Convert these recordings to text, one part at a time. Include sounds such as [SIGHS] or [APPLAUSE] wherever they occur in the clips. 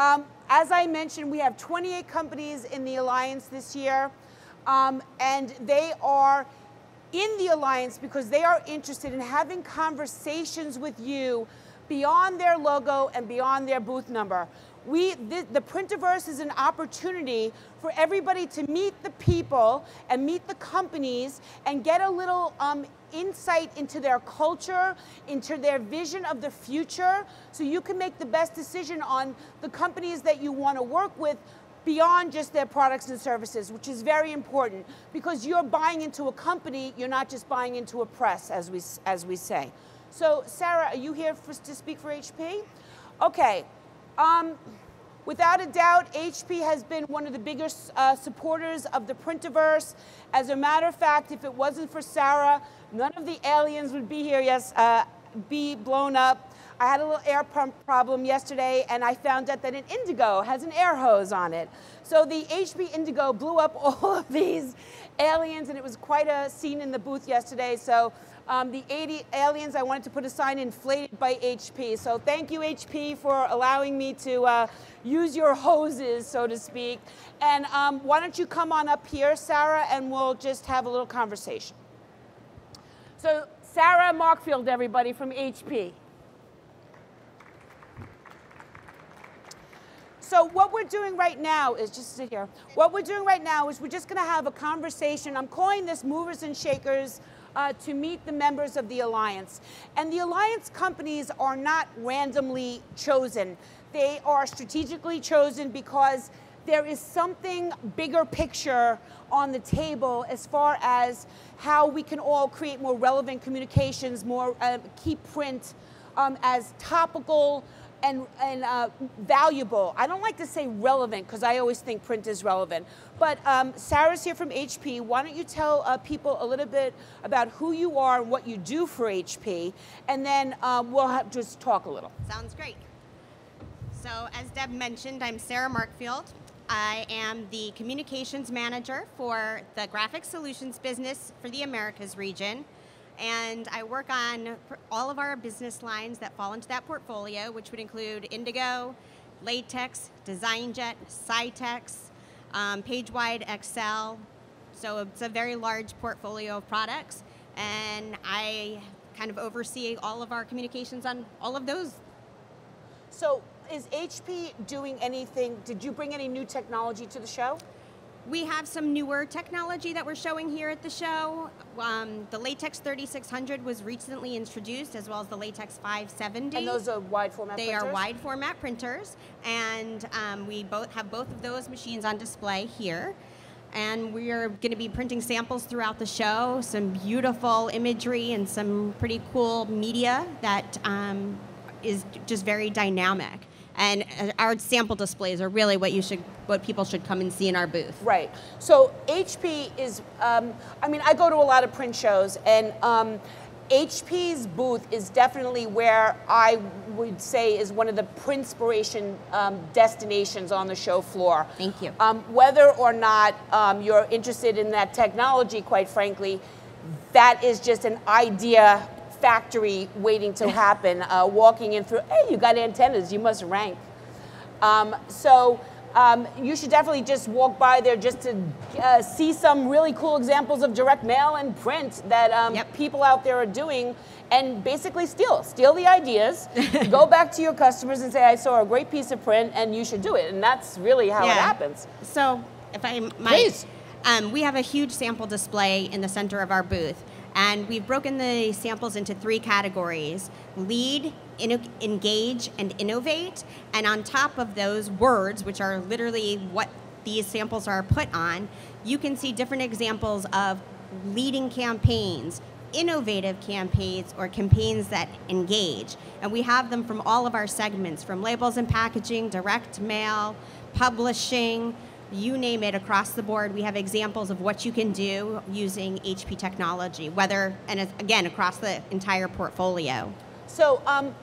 Um, as I mentioned, we have 28 companies in the Alliance this year, um, and they are in the Alliance because they are interested in having conversations with you beyond their logo and beyond their booth number. We, the, the Printerverse is an opportunity for everybody to meet the people and meet the companies and get a little um, insight into their culture, into their vision of the future, so you can make the best decision on the companies that you want to work with beyond just their products and services, which is very important because you're buying into a company, you're not just buying into a press, as we, as we say. So, Sarah, are you here for, to speak for HP? Okay. Um, without a doubt, HP has been one of the biggest uh, supporters of the Printerverse. As a matter of fact, if it wasn't for Sarah, none of the aliens would be here, yes, uh, be blown up. I had a little air pump problem yesterday and I found out that an Indigo has an air hose on it. So the HP Indigo blew up [LAUGHS] all of these aliens and it was quite a scene in the booth yesterday. So um, the 80 aliens, I wanted to put a sign inflated by HP. So thank you HP for allowing me to uh, use your hoses, so to speak. And um, why don't you come on up here, Sarah, and we'll just have a little conversation. So Sarah Markfield, everybody from HP. So what we're doing right now is just sit here. What we're doing right now is we're just going to have a conversation. I'm calling this movers and shakers. Uh, to meet the members of the alliance. And the alliance companies are not randomly chosen. They are strategically chosen because there is something bigger picture on the table as far as how we can all create more relevant communications, more uh, keep print um, as topical, and, and uh, valuable. I don't like to say relevant because I always think print is relevant. But um, Sarah's here from HP. Why don't you tell uh, people a little bit about who you are and what you do for HP, and then um, we'll just talk a little. Sounds great. So as Deb mentioned, I'm Sarah Markfield. I am the communications manager for the graphic solutions business for the Americas region and I work on all of our business lines that fall into that portfolio, which would include Indigo, Latex, DesignJet, Scitex, um, PageWide Excel. So it's a very large portfolio of products, and I kind of oversee all of our communications on all of those. So is HP doing anything? Did you bring any new technology to the show? We have some newer technology that we're showing here at the show. Um, the Latex 3600 was recently introduced, as well as the Latex 570. And those are wide format printers? they printers? are wide format printers, and um, we both have both of those machines on display here. And we are going to be printing samples throughout the show, some beautiful imagery and some pretty cool media that um, is just very dynamic and uh, our sample displays are really what you should what people should come and see in our booth right so hp is um, i mean i go to a lot of print shows and um, HP's booth is definitely where I would say is one of the Printspiration um, destinations on the show floor. Thank you. Um, whether or not um, you're interested in that technology, quite frankly, that is just an idea factory waiting to happen, uh, walking in through, hey, you got antennas, you must rank. Um, so um, you should definitely just walk by there just to uh, see some really cool examples of direct mail and print that um, yep. people out there are doing and basically steal. Steal the ideas, [LAUGHS] go back to your customers and say, I saw a great piece of print and you should do it. And that's really how yeah. it happens. So if I might, Please. Um, we have a huge sample display in the center of our booth. And we've broken the samples into three categories lead, engage, and innovate. And on top of those words, which are literally what these samples are put on, you can see different examples of leading campaigns, innovative campaigns, or campaigns that engage. And we have them from all of our segments from labels and packaging, direct mail, publishing, you name it across the board. We have examples of what you can do using HP technology, whether, and again, across the entire portfolio. So, um,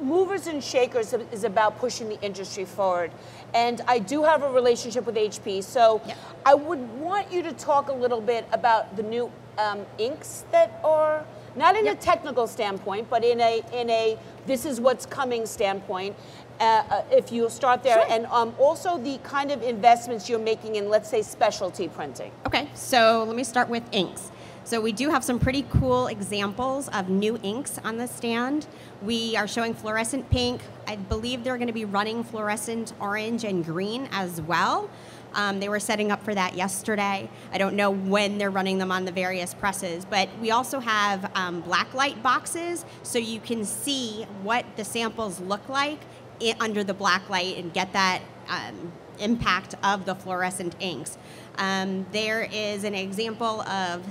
Movers and Shakers is about pushing the industry forward. And I do have a relationship with HP. So, yep. I would want you to talk a little bit about the new um, inks that are not in yep. a technical standpoint, but in a in a this is what's coming standpoint. Uh, uh, if you'll start there, Sure. and um, also the kind of investments you're making in, let's say, specialty printing. Okay, so let me start with inks. So we do have some pretty cool examples of new inks on the stand. We are showing fluorescent pink. I believe they're going to be running fluorescent orange and green as well. Um, they were setting up for that yesterday. I don't know when they're running them on the various presses, but we also have um, black light boxes so you can see what the samples look like i under the black light and get that um, impact of the fluorescent inks. Um, there is an example of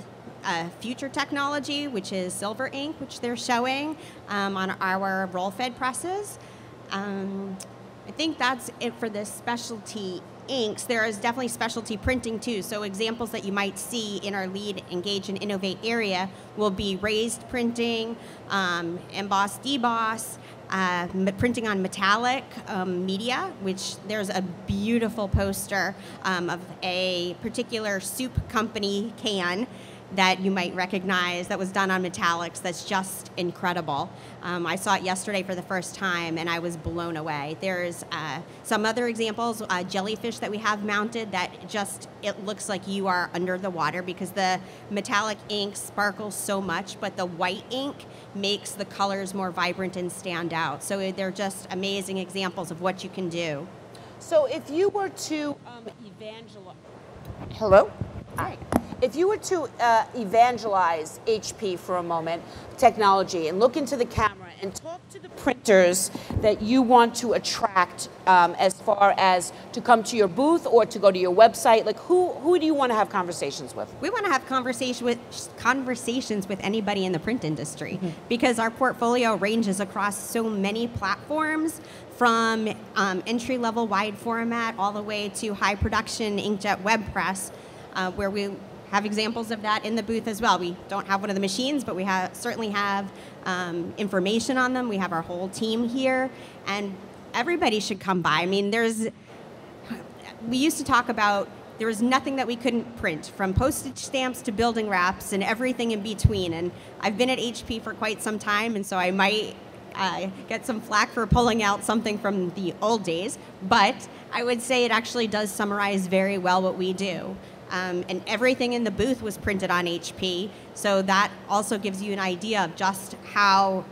future technology, which is silver ink, which they're showing um, on our roll-fed presses. Um, I think that's it for the specialty inks. There is definitely specialty printing too. So examples that you might see in our lead, engage, and innovate area will be raised printing, um, emboss, deboss, uh, printing on metallic um, media, which there's a beautiful poster um, of a particular soup company can that you might recognize that was done on metallics that's just incredible. Um, I saw it yesterday for the first time and I was blown away. There's uh, some other examples, uh, jellyfish that we have mounted that just, it looks like you are under the water because the metallic ink sparkles so much, but the white ink makes the colors more vibrant and stand out. So they're just amazing examples of what you can do. So if you were to um, evangelize, hello. Hi. If you were to uh, evangelize HP for a moment, technology, and look into the camera and talk to the printers that you want to attract um, as far as to come to your booth or to go to your website, like who, who do you want to have conversations with? We want to have conversation with conversations with anybody in the print industry because our portfolio ranges across so many platforms, from um, entry level wide format all the way to high production inkjet web press, uh, where we have examples of that in the booth as well. We don't have one of the machines, but we have certainly have um, information on them. We have our whole team here, and everybody should come by. I mean, there's we used to talk about there was nothing that we couldn't print from postage stamps to building wraps and everything in between and i've been at hp for quite some time and so i might uh, get some flack for pulling out something from the old days but i would say it actually does summarize very well what we do um, and everything in the booth was printed on hp so that also gives you an idea of just how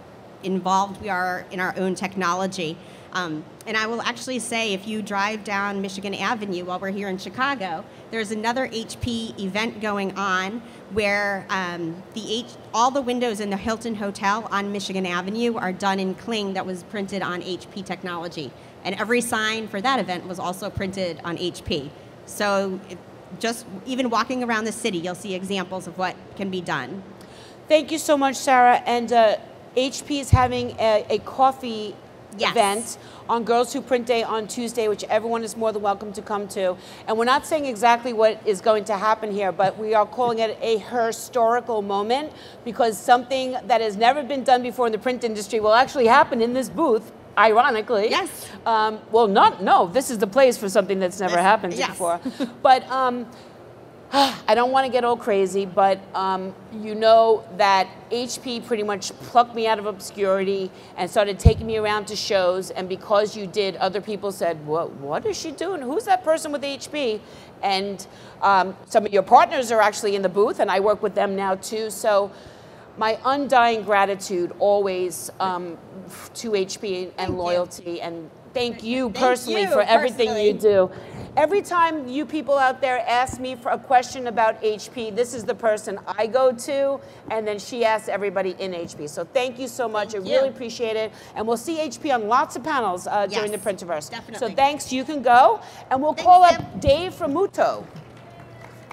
involved we are in our own technology. Um, and I will actually say, if you drive down Michigan Avenue while we're here in Chicago, there's another HP event going on where um, the H- all the windows in the Hilton Hotel on Michigan Avenue are done in cling that was printed on HP technology. And every sign for that event was also printed on HP. So just even walking around the city, you'll see examples of what can be done. Thank you so much, Sarah. And uh, HP is having a, a coffee Yes. event on Girls Who Print Day on Tuesday, which everyone is more than welcome to come to. And we're not saying exactly what is going to happen here, but we are calling it a historical moment because something that has never been done before in the print industry will actually happen in this booth. Ironically, Yes. Um, well, not no. This is the place for something that's never This- happened yes. before. But um, [SIGHS] I don't want to get all crazy, but um, you know that HP pretty much plucked me out of obscurity and started taking me around to shows. And because you did, other people said, "What? What is she doing? Who's that person with HP?" And um, some of your partners are actually in the booth, and I work with them now too. So. My undying gratitude always um, to HP and you. loyalty, and thank you Thank personally you for everything personally. you do. Every time you people out there ask me for a question about HP, this is the person I go to, and then she asks everybody in HP. So thank you so much. Thank I really appreciate it. And we'll see HP on lots of panels uh, during the Yes, Printerverse. definitely. So thanks. You can go, and we'll Thanks, call up Dave from Muto.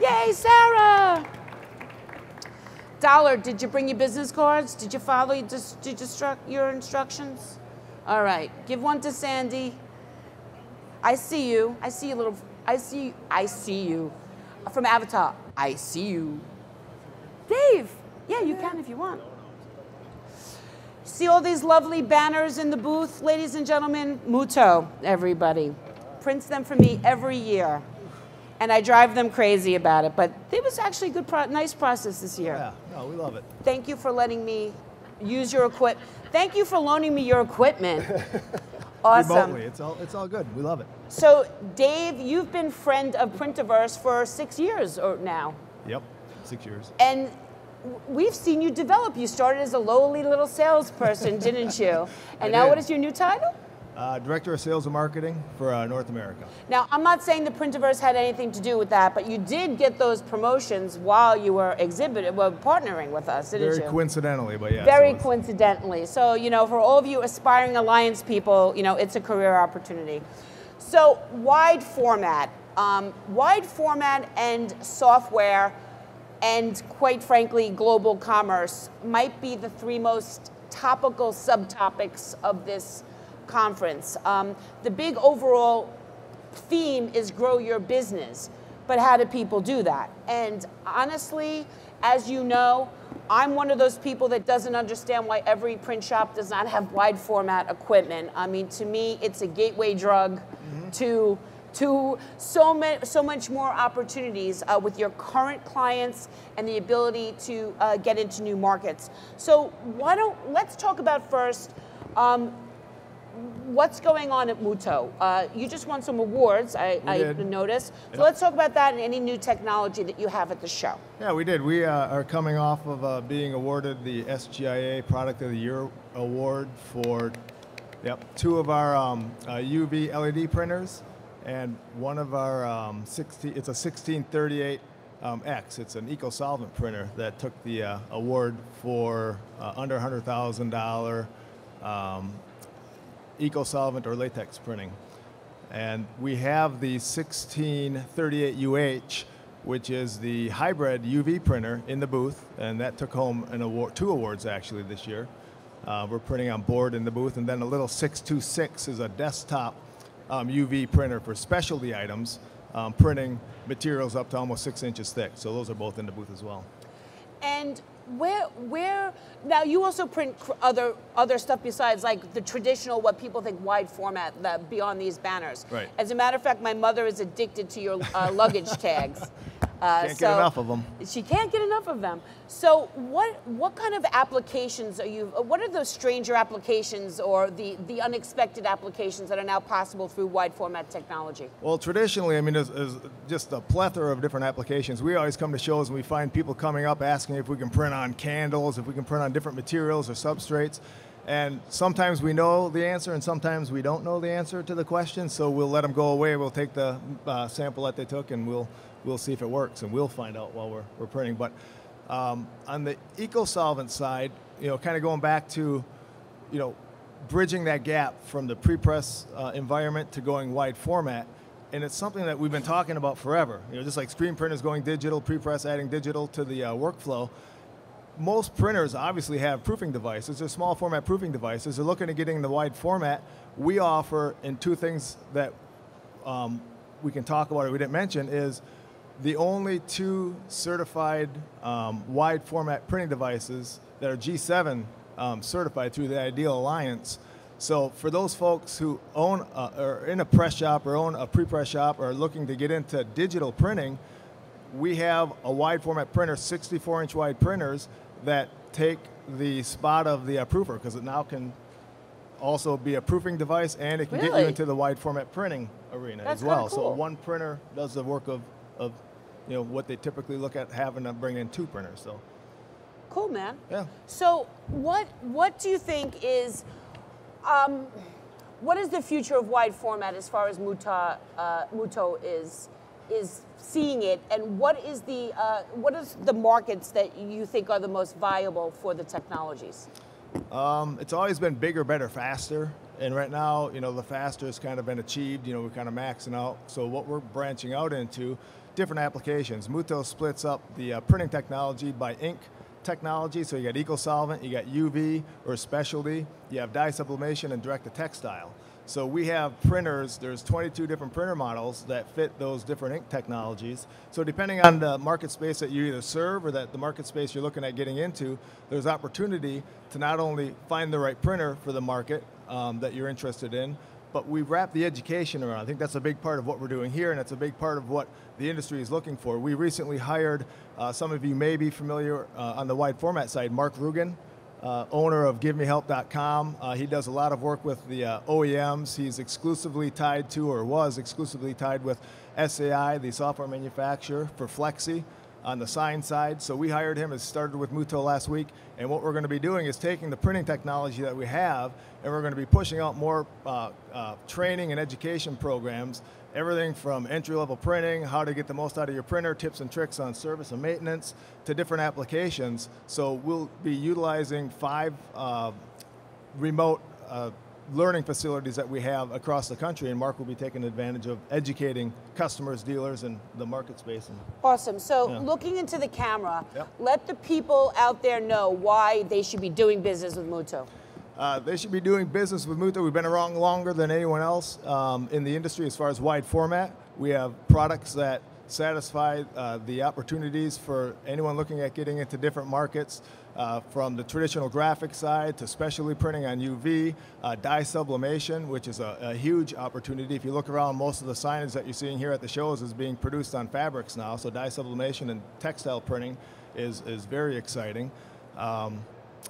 Yay, Sarah! Dollar, did you bring your business cards? Did you follow your, did you your instructions? All right, give one to Sandy. I see you. I see you, little. I see. I see you. From Avatar. I see you. Dave. Yeah, you can if you want. See all these lovely banners in the booth, ladies and gentlemen? Muto, everybody. Prints them for me every year. And I drive them crazy about it. But it was actually a good, pro- nice process this year. Yeah, no, we love it. Thank you for letting me use your equipment. Thank you for loaning me your equipment. [LAUGHS] Awesome. remotely. It's all it's all good. We love it. So, Dave, you've been friend of Printerverse for six years or now, Yep, six years. and we've seen you develop. You started as a lowly little salesperson, didn't you? [LAUGHS] And I now, did. what is your new title? Uh, Director of Sales and Marketing for uh, North America. Now, I'm not saying the Printerverse had anything to do with that, but you did get those promotions while you were exhibiting, well, partnering with us, didn't Very you? coincidentally, but yes. Very was. coincidentally. So, you know, for all of you aspiring alliance people, you know, it's a career opportunity. So, wide format, um, wide format and software, and quite frankly, global commerce might be the three most topical subtopics of this conference. Um, the big overall theme is grow your business, but how do people do that? And honestly, as you know, I'm one of those people that doesn't understand why every print shop does not have wide format equipment. I mean, to me, it's a gateway drug to to so much so much more opportunities uh, with your current clients and the ability to uh, get into new markets. So why don't let's talk about first. Um, what's going on at Muto? Uh, you just won some awards, I, I noticed. So Yep. let's talk about that and any new technology that you have at the show. Yeah, we did. We uh, are coming off of uh, being awarded the SGIA Product of the Year award for yep, two of our um, uh, UV LED printers and one of our um, 16, it's a 1638 um, X. It's an eco-solvent printer that took the uh, award for uh, under $100,000 um, eco-solvent or latex printing. And we have the 1638UH, which is the hybrid UV printer in the booth, and that took home an award, two awards actually this year. Uh, we're printing on board in the booth, and then a little 626 is a desktop um, UV printer for specialty items, um, printing materials up to almost six inches thick. So those are both in the booth as well. And where, where now you also print other other stuff besides like the traditional what people think wide format the, beyond these banners. Right. As a matter of fact, my mother is addicted to your uh, luggage tags. [LAUGHS] Uh, Can't get enough of them. She can't get enough of them. So what what kind of applications are you? What are those stranger applications or the the unexpected applications that are now possible through wide format technology? Well, traditionally, I mean, there's, there's just a plethora of different applications. We always come to shows and we find people coming up asking if we can print on candles, if we can print on different materials or substrates. And sometimes we know the answer and sometimes we don't know the answer to the question, so we'll let them go away. We'll take the uh, sample that they took and we'll, we'll see if it works and we'll find out while we're, we're printing. But um, on the eco-solvent side, you know, kind of going back to, you know, bridging that gap from the pre-press uh, environment to going wide format, and it's something that we've been talking about forever. You know, just like screen printers going digital, pre-press adding digital to the uh, workflow. Most printers obviously have proofing devices. They're small format proofing devices. They're looking at getting the wide format. We offer, in two things that um, we can talk about or we didn't mention, is the only two certified um, wide format printing devices that are G7 um, certified through the Ideal Alliance. So for those folks who own uh, or in a press shop or own a pre-press shop or are looking to get into digital printing, we have a wide format printer, 64 inch wide printers that take the spot of the proofer because it now can also be a proofing device and it can get you into the wide format printing arena That's as well. kinda So one printer does the work of, of you know what they typically look at having to bring in two printers. So Cool, man. yeah. So, what what do you think is, um, what is the future of wide format as far as Muta uh, Muto is is seeing it, and what is the uh, what is the markets that you think are the most viable for the technologies? Um, it's always been bigger, better, faster. And right now, you know, the faster has kind of been achieved. You know, we're kind of maxing out. So what we're branching out into, different applications. Muto splits up the uh, printing technology by ink technology. So you got eco-solvent, you got UV or specialty, you have dye sublimation and direct to textile. So we have printers, there's 22 different printer models that fit those different ink technologies. So depending on the market space that you either serve or that the market space you're looking at getting into, there's opportunity to not only find the right printer for the market um, that you're interested in, but we wrap the education around. I think that's a big part of what we're doing here, and it's a big part of what the industry is looking for. We recently hired, uh, some of you may be familiar uh, on the wide format side, Mark Rugen. uh, owner of GiveMeHelp.com. Uh, he does a lot of work with the uh, OEMs. He's exclusively tied to, or was exclusively tied with SAI, the software manufacturer for Flexi on the sign side. So we hired him. It started with Muto last week. And what we're going to be doing is taking the printing technology that we have, and we're going to be pushing out more uh, uh, training and education programs. Everything from entry level printing, how to get the most out of your printer, tips and tricks on service and maintenance, to different applications. So we'll be utilizing five uh, remote uh, learning facilities that we have across the country, and Mark will be taking advantage of educating customers, dealers, and the market space. And Awesome. So, Yeah. looking into the camera, Yep. let the people out there know why they should be doing business with Muto. Uh, they should be doing business with Muto. We've been around longer than anyone else um, in the industry as far as wide format. We have products that satisfy uh, the opportunities for anyone looking at getting into different markets, uh, from the traditional graphic side to specialty printing on UV, uh, dye sublimation, which is a, a huge opportunity. If you look around, most of the signage that you're seeing here at the shows is being produced on fabrics now, so dye sublimation and textile printing is, is very exciting. Um,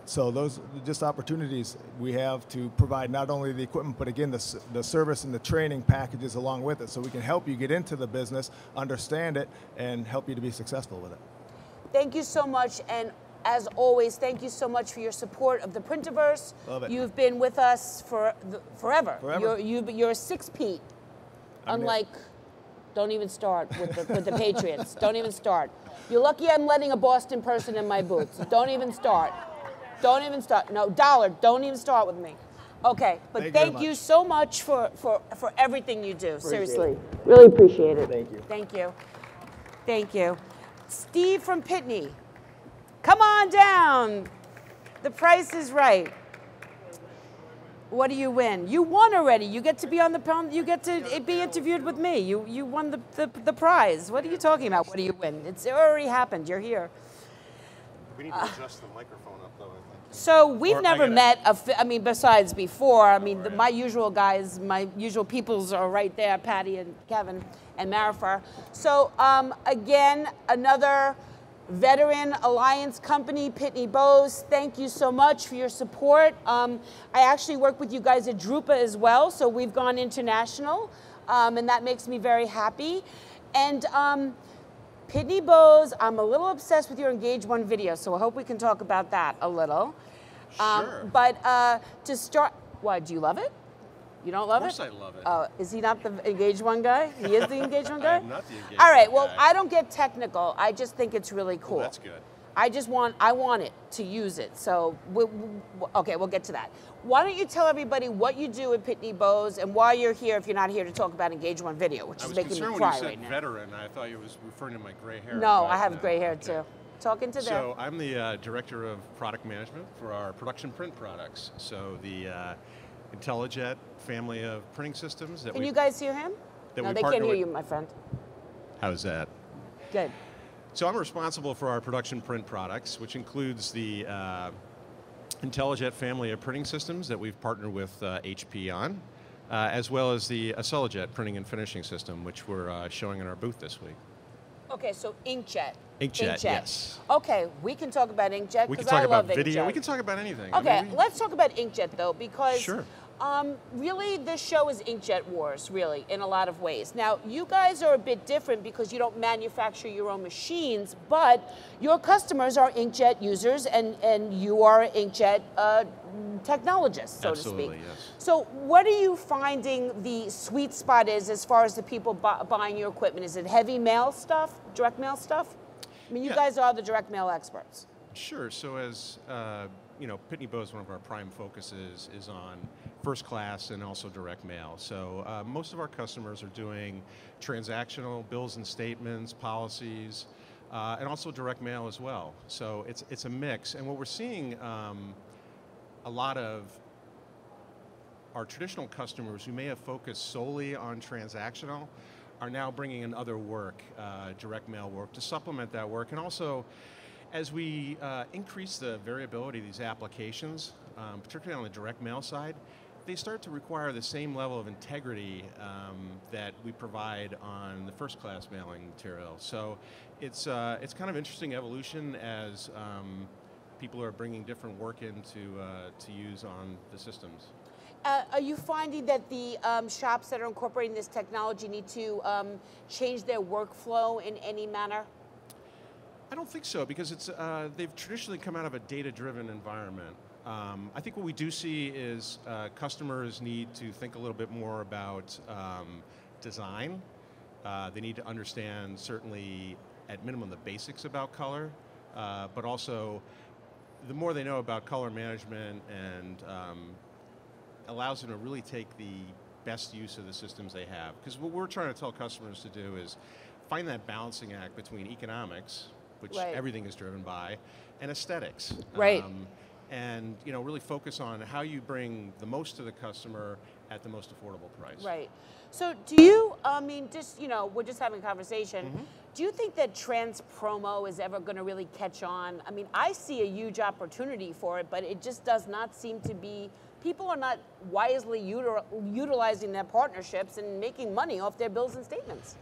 so those are just opportunities we have to provide not only the equipment, but again, the, the service and the training packages along with it so we can help you get into the business, understand it, and help you to be successful with it. Thank you so much. And as always, thank you so much for your support of the Printerverse. Love it. You've been with us for the, forever. Forever. You're, you, you're a six Pete. I'm the- Unlike, don't even start with the, with the Patriots. Don't even start. You're lucky I'm letting a Boston person in my boots. Don't even start. Don't even start. No, dollar, don't even start with me. Okay, but Thank you thank you much. so much for, for, for everything you do. Seriously. it. Really appreciate it. Thank you. Thank you. Thank you. Steve from Pitney. Come on down. The price is right. What do you win? You won already. You get to be on the pound. You get to be interviewed with me. You you won the, the, the prize. What are you talking about? What do you win? It's already happened. You're here. We need to adjust the microphone up, though, I think. So we've Or never met. A I mean, besides before. I mean, the, my usual guys, my usual peoples are right there: Patty and Kevin and Marifar. So um, again, another veteran alliance company, Pitney Bowes. Thank you so much for your support. Um, I actually work with you guys at Drupa as well, so we've gone international, um, and that makes me very happy. And um, Pitney Bowes, I'm a little obsessed with your Engage One video, so I hope we can talk about that a little. Um, Sure. But uh, to start, what, do you love it? You don't love it? Of course it? I love it. Oh, is he not the Engage One guy? He is the Engage One [LAUGHS] guy? I'm not the Engage All right, well, guy. I don't get technical. I just think it's really cool. that's good. I just want, I want it to use it. So, we, we- okay, we'll get to that. Why don't you tell everybody what you do at Pitney Bowes and why you're here if you're not here to talk about Engage One Video, which I is making me when you cry said right now. veteran. I thought you was referring to my gray hair. No, I have uh, gray hair okay. too. Talking to them. So I'm the uh, director of product management for our production print products. So the uh, IntelliJet family of printing systems that Can you guys hear him? no, they can't hear with- you, my friend. How's that? Good. So I'm responsible for our production print products, which includes the uh, IntelliJet family of printing systems that we've partnered with uh, HP on, uh, as well as the AcceleJet printing and finishing system, which we're uh, showing in our booth this week. Okay, so inkjet. Inkjet, yes. Okay, we can talk about inkjet We can because talk I about love video. inkjet. We can talk about anything. I Okay, mean, we- let's talk about inkjet though, because Sure. Um, really this show is inkjet wars, really, in a lot of ways. Now, you guys are a bit different because you don't manufacture your own machines, but your customers are inkjet users, and and you are inkjet uh, technologists, so Absolutely, to speak. yes. So, what are you finding the sweet spot is as far as the people bu- buying your equipment? Is it heavy mail stuff, direct mail stuff? I mean, you Yeah. guys are the direct mail experts. Sure. So as uh, you know, Pitney Bowes, one of our prime focuses is on first class and also direct mail. So uh, most of our customers are doing transactional bills and statements, policies, uh, and also direct mail as well. So it's it's a mix. And what we're seeing um, a lot of our traditional customers who may have focused solely on transactional are now bringing in other work, uh, direct mail work, to supplement that work. And also, as we uh, increase the variability of these applications, um, particularly on the direct mail side, they start to require the same level of integrity um, that we provide on the first class mailing material. So it's, uh, it's kind of interesting evolution as um, people are bringing different work in to, uh, to use on the systems. Uh, are you finding that the um, shops that are incorporating this technology need to um, change their workflow in any manner? I don't think so because it's uh, they've traditionally come out of a data-driven environment. Um, I think what we do see is uh, customers need to think a little bit more about um, design. Uh, they need to understand certainly at minimum the basics about color, uh, but also the more they know about color management and um, allows them to really take the best use of the systems they have. Because what we're trying to tell customers to do is find that balancing act between economics, which Right. everything is driven by, and aesthetics. Right. Um, and you know, really focus on how you bring the most to the customer at the most affordable price. Right. So, do you, I mean, just, you know, we're just having a conversation. Mm-hmm. Do you think that trans promo is ever going to really catch on? I mean, I see a huge opportunity for it, but it just does not seem to be, people are not wisely util- utilizing their partnerships and making money off their bills and statements.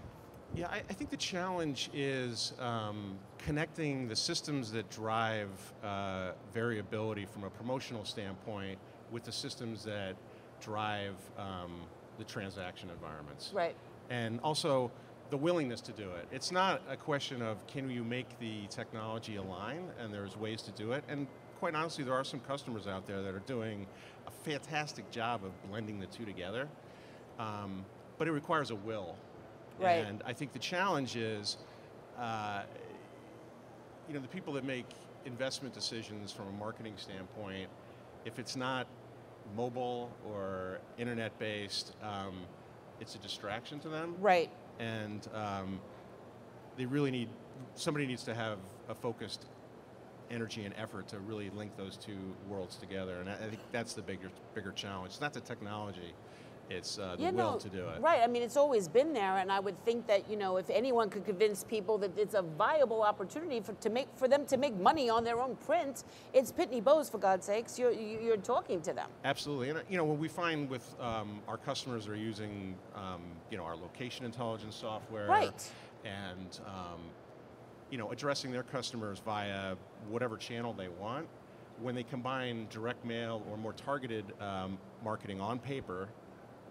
Yeah, I, I think the challenge is um, connecting the systems that drive uh, variability from a promotional standpoint with the systems that drive um, the transaction environments. Right. And also the willingness to do it. It's not a question of can you make the technology align, and there's ways to do it. And quite honestly, there are some customers out there that are doing a fantastic job of blending the two together. Um, but it requires a will. Right. And I think the challenge is, uh, you know, the people that make investment decisions from a marketing standpoint, if it's not mobile or internet based, um, it's a distraction to them. Right. And um, they really need, somebody needs to have a focused energy and effort to really link those two worlds together. And I, I think that's the bigger, bigger challenge. It's not the technology, it's uh, the will to do it. Right. I mean, it's always been there, and I would think that you know, if anyone could convince people that it's a viable opportunity for to make for them to make money on their own print, it's Pitney Bowes for God's sakes. You're you- you're talking to them. Absolutely, and you know what we find with um, our customers are using, um, you know, our location intelligence software, Right. and um, you know, addressing their customers via whatever channel they want. When they combine direct mail or more targeted um, marketing on paper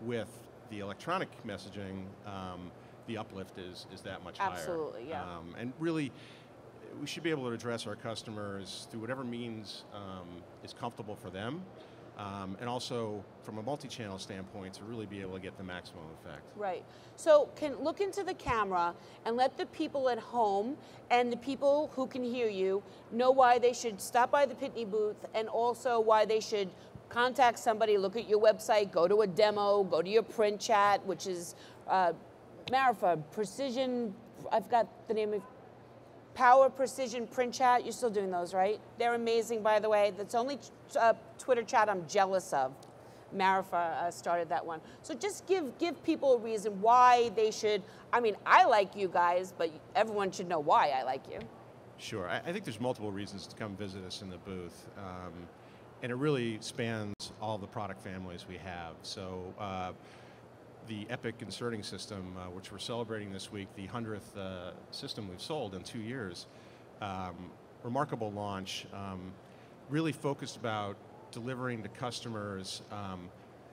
with the electronic messaging, um, the uplift is is that much higher. Absolutely, yeah. Um, and really, we should be able to address our customers through whatever means um, is comfortable for them, um, and also from a multi-channel standpoint to really be able to get the maximum effect. Right. So can look into the camera and let the people at home and the people who can hear you know why they should stop by the Pitney booth and also why they should contact somebody, look at your website, go to a demo, go to your print chat, which is uh, Marifa, Precision, I've got the name of Power Precision Print Chat. You're still doing those, right? They're amazing, by the way. That's only uh, Twitter chat I'm jealous of. Marifa uh, started that one. So just give give people a reason why they should. I mean, I like you guys, but everyone should know why I like you. Sure. I, I think there's multiple reasons to come visit us in the booth. Um, and it really spans all the product families we have. So uh, the Epic inserting system, uh, which we're celebrating this week, the 100th uh, system we've sold in two years, um, remarkable launch, um, really focused about delivering to customers um,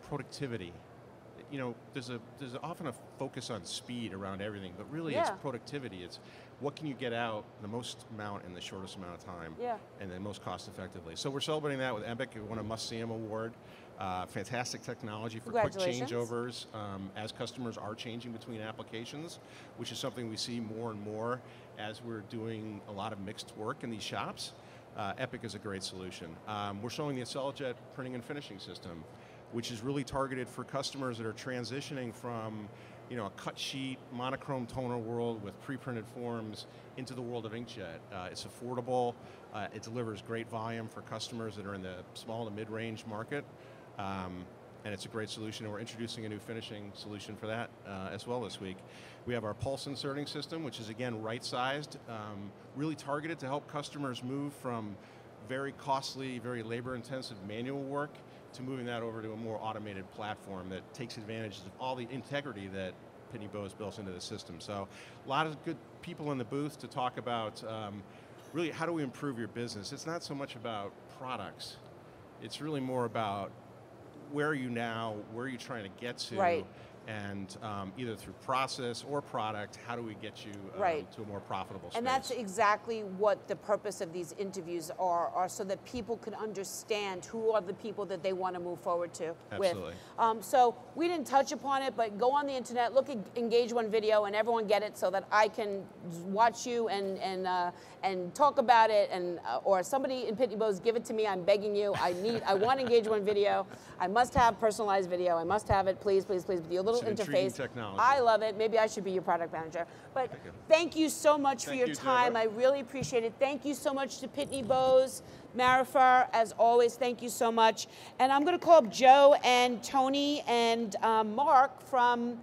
productivity. You know, there's a there's often a focus on speed around everything, but really it's productivity. It's what can you get out the most amount in the shortest amount of time, Yeah. and then most cost effectively. So we're celebrating that with Epic. We won a Must See 'Em award. Uh, fantastic technology for quick changeovers um, as customers are changing between applications, which is something we see more and more as we're doing a lot of mixed work in these shops. Uh, Epic is a great solution. Um, we're showing the AcceleJet printing and finishing system, which is really targeted for customers that are transitioning from you know, a cut sheet, monochrome toner world with pre-printed forms into the world of inkjet. Uh, it's affordable. Uh, it delivers great volume for customers that are in the small to mid-range market. Um, and it's a great solution, and we're introducing a new finishing solution for that uh, as well this week. We have our pulse inserting system, which is again right-sized, um, really targeted to help customers move from very costly, very labor-intensive manual work to moving that over to a more automated platform that takes advantage of all the integrity that Pitney Bowes built into the system. So a lot of good people in the booth to talk about um, really how do we improve your business? It's not so much about products. It's really more about where are you now, where are you trying to get to, Right. And um, either through process or product, how do we get you um, Right. to a more profitable space? And that's exactly what the purpose of these interviews are, are so that people can understand who are the people that they want to move forward to Absolutely. with. Um, so we didn't touch upon it, but go on the internet, look at Engage One video, and everyone get it so that I can watch you and and uh, and talk about it, and uh, or somebody in Pitney Bowes give it to me. I'm begging you. I need. I want Engage One video. I must have personalized video. I must have it, please, please, please, with your little It's an interface. technology. I love it. Maybe I should be your product manager. But you. thank you so much for your you, time. Deborah. I really appreciate it. Thank you so much to Pitney Bowes, Marifar, as always. Thank you so much. And I'm going to call up Joe and Tony and um, Mark from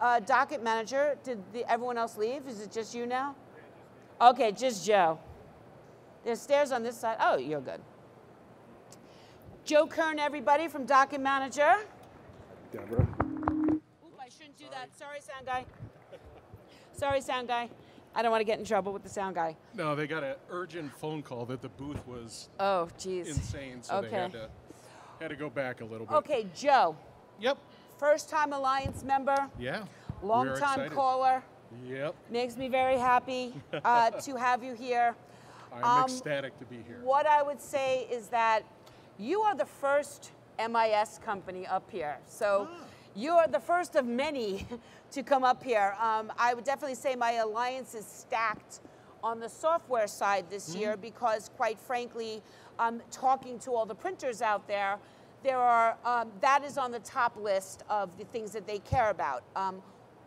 uh, Docket Manager. Did the, everyone else leave? Is it just you now? Okay, just Joe. There's stairs on this side. Oh, you're good. Joe Kern, everybody from Docket Manager. Deborah. That. Sorry, sound guy. Sorry, sound guy. I don't want to get in trouble with the sound guy. No, they got an urgent phone call that the booth was Oh, jeez. insane, so they Okay. had to had to go back a little bit. Okay, Joe, Yep. first time Alliance member, Yeah. long We're time excited. caller. Yep. Makes me very happy [LAUGHS] uh, to have you here. I'm Um, ecstatic to be here. What I would say is that you are the first MIS company up here. So you are the first of many [LAUGHS] to come up here. Um, I would definitely say my alliance is stacked on the software side this year because, quite frankly, um, talking to all the printers out there, there are um, that is on the top list of the things that they care about. Um,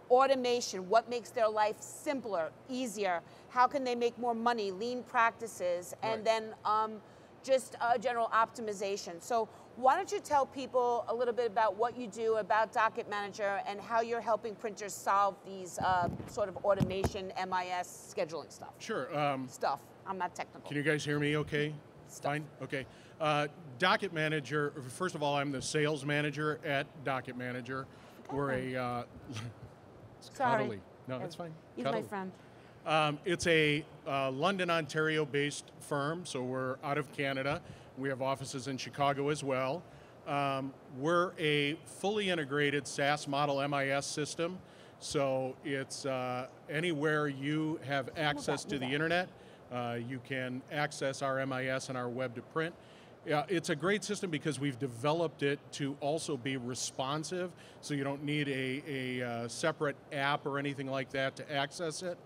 automation, what makes their life simpler, easier, how can they make more money, lean practices, and Right. then um, just uh, general optimization. So why don't you tell people a little bit about what you do about Docket Manager and how you're helping printers solve these uh, sort of automation, MIS, scheduling stuff. Sure. Um, Stuff. I'm not technical. Can you guys hear me okay? Fine? Okay. Uh, Docket Manager, first of all, I'm the sales manager at Docket Manager. Okay. We're a. Uh, it's Sorry. cuddly. No, that's fine. He's Cuddly. my friend. Um, it's a uh, London, Ontario based firm, so we're out of Canada. We have offices in Chicago as well. Um, we're a fully integrated SaaS model MIS system, so it's uh, anywhere you have access to the internet, uh, you can access our MIS and our web to print. Yeah, it's a great system because we've developed it to also be responsive, so you don't need a, a uh, separate app or anything like that to access it.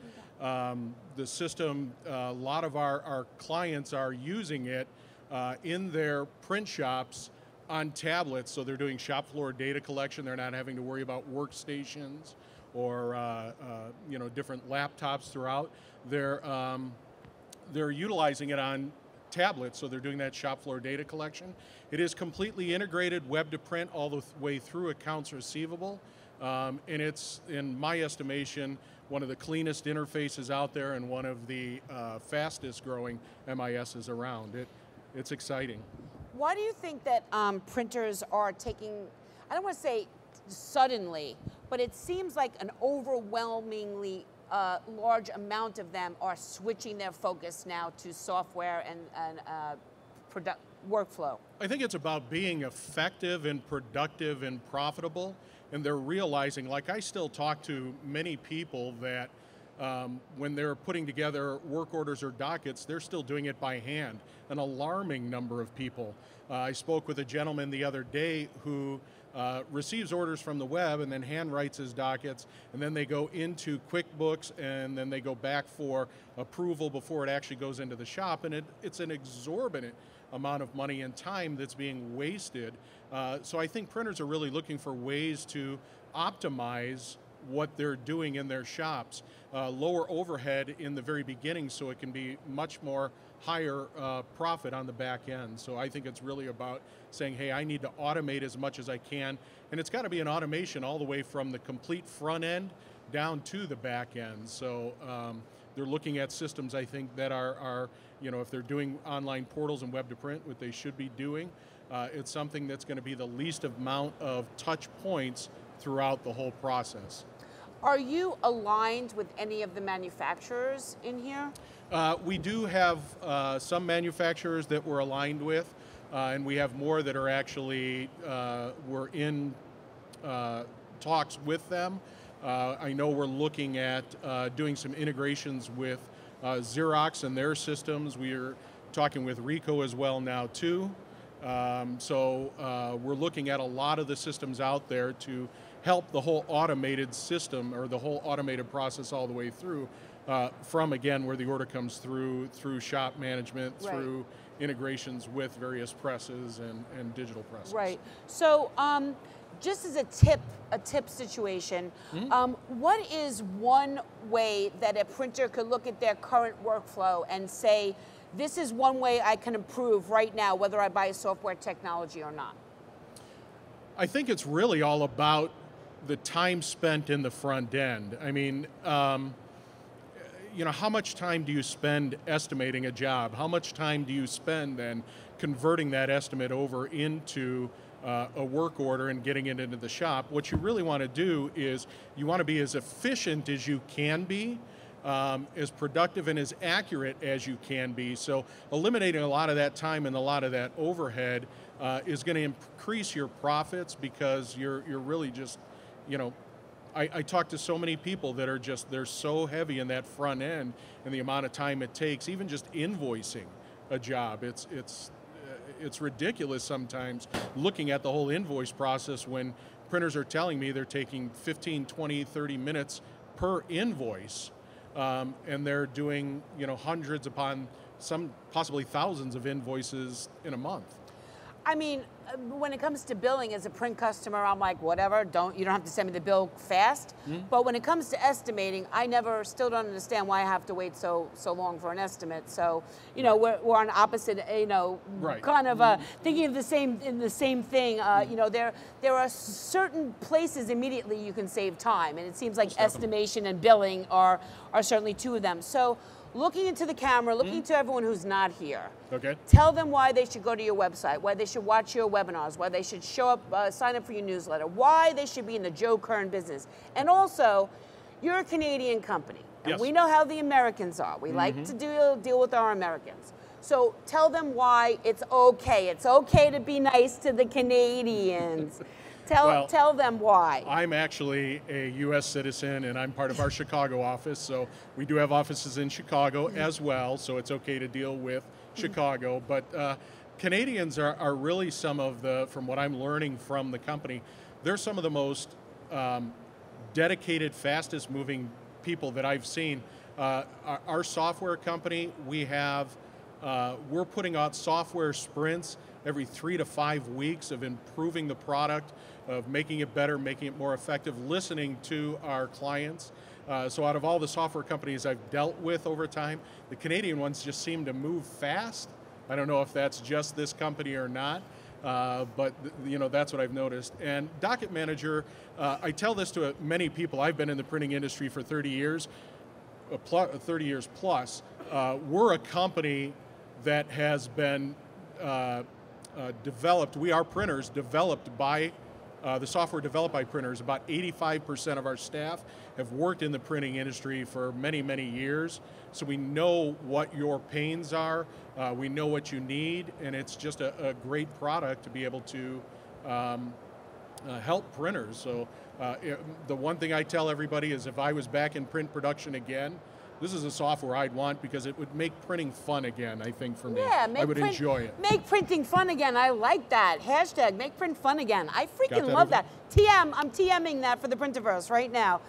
Um, the system, uh, a lot of our, our clients are using it uh, in their print shops on tablets, so they're doing shop floor data collection. They're not having to worry about workstations or uh, uh, you know different laptops throughout. They're um, they're utilizing it on tablets, so they're doing that shop floor data collection. It is completely integrated web to print all the th- way through accounts receivable, um, and it's, in my estimation, one of the cleanest interfaces out there and one of the uh, fastest growing MISs around. It, it's exciting. Why do you think that um, printers are taking, I don't want to say suddenly, but it seems like an overwhelmingly uh, large amount of them are switching their focus now to software and, and uh, product workflow? I think it's about being effective and productive and profitable, and they're realizing. Like I still talk to many people that um, when they're putting together work orders or dockets, they're still doing it by hand. An alarming number of people. Uh, I spoke with a gentleman the other day who uh, receives orders from the web and then handwrites his dockets, and then they go into QuickBooks and then they go back for approval before it actually goes into the shop, and it, it's an exorbitant amount of money and time that's being wasted. Uh, so I think printers are really looking for ways to optimize what they're doing in their shops, uh, lower overhead in the very beginning so it can be much more higher uh, profit on the back end. So I think it's really about saying, hey, I need to automate as much as I can. And it's got to be an automation all the way from the complete front end down to the back end. So um, they're looking at systems, I think, that are, are, you know, if they're doing online portals and web to print, what they should be doing, uh, it's something that's going to be the least amount of touch points throughout the whole process. Are you aligned with any of the manufacturers in here? Uh, we do have uh, some manufacturers that we're aligned with, uh, and we have more that are actually uh, we're in uh, talks with them. Uh, I know we're looking at uh, doing some integrations with uh, Xerox and their systems. We're talking with Ricoh as well now too. Um, so uh, we're looking at a lot of the systems out there to help the whole automated system or the whole automated process all the way through. Uh, from again where the order comes through through shop management Right. through integrations with various presses and, and digital presses Right. So, um, just as a tip, a tip situation, um, what is one way that a printer could look at their current workflow and say, this is one way I can improve right now, whether I buy a software technology or not? I think it's really all about the time spent in the front end. I mean, um, you know, how much time do you spend estimating a job? How much time do you spend then converting that estimate over into uh, a work order and getting it into the shop? What you really want to do is you want to be as efficient as you can be. Um, as productive and as accurate as you can be. So, eliminating a lot of that time and a lot of that overhead uh, is going to increase your profits because you're you're really just, you know, I, I talk to so many people that are just they're so heavy in that front end and the amount of time it takes, even just invoicing a job. It's it's uh, it's ridiculous sometimes looking at the whole invoice process when printers are telling me they're taking 15, 20, 30 minutes per invoice. Um, and they're doing, you know, hundreds upon some possibly thousands of invoices in a month. I mean, uh, when it comes to billing as a print customer, I'm like, whatever, don't you don't have to send me the bill fast. But when it comes to estimating, I never still don't understand why I have to wait so so long for an estimate. So, you know, we're, we're on opposite, uh, you know, Right. kind of uh, thinking of the same in the same thing. Uh, you know, there there are certain places immediately you can save time, and it seems like estimation and billing are are certainly two of them. So. Looking into the camera, looking to everyone who's not here, Okay. Tell them why they should go to your website, why they should watch your webinars, why they should show up, uh, sign up for your newsletter, why they should be in the Joe Kern business. And also, you're a Canadian company. And Yes. we know how the Americans are. We like to deal, deal with our Americans. So tell them why it's okay. It's okay to be nice to the Canadians. [LAUGHS] tell, Well, tell them why. I'm actually a U.S. citizen and I'm part of our Chicago office. So we do have offices in Chicago as well. So it's okay to deal with Chicago. But uh, Canadians are, are really some of the, from what I'm learning from the company, they're some of the most um, dedicated, fastest moving people that I've seen. Uh, our, our software company, we have, uh, we're putting out software sprints every three to five weeks of improving the product, of making it better, making it more effective, listening to our clients. Uh, so, out of all the software companies I've dealt with over time, the Canadian ones just seem to move fast. I don't know if that's just this company or not, uh, but you know that's what I've noticed. And Docket Manager, uh, I tell this to many people. I've been in the printing industry for 30 years, uh, 30 years plus. Uh, we're a company that has been uh, uh, developed. We are printers developed by uh, the software developed by printers. About 85% of our staff have worked in the printing industry for many, many years. So we know what your pains are, uh, we know what you need, and it's just a, a great product to be able to um, uh, help printers. So uh, it- the one thing I tell everybody is if I was back in print production again, this is a software I'd want because it would make printing fun again. I think for me, Yeah, make I would print- enjoy it. Make printing fun again. I like that. Hashtag make print fun again. I freaking that love over? that. TM, I'm TMing that for the Printerverse right now.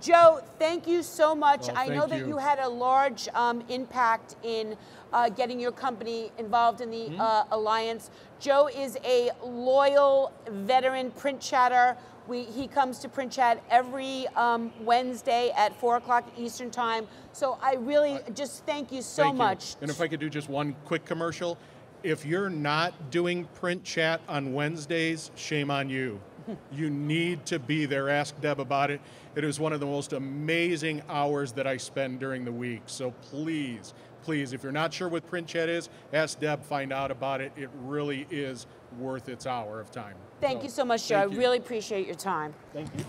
Joe, thank you so much. Well, I know that you. you had a large um, impact in uh, getting your company involved in Hmm? the uh, alliance. Joe is a loyal veteran print chatter. We, he comes to print chat every um, Wednesday at 4 o'clock Eastern Time. So I really just thank you so Thank you. much. And if I could do just one quick commercial, if you're not doing print chat on Wednesdays, shame on you. [LAUGHS] you need to be there. Ask Deb about it. It is one of the most amazing hours that I spend during the week. So please, please, if you're not sure what print chat is, ask Deb, find out about it. It really is worth its hour of time. Thank you so much, Joe. I really appreciate your time. Thank you.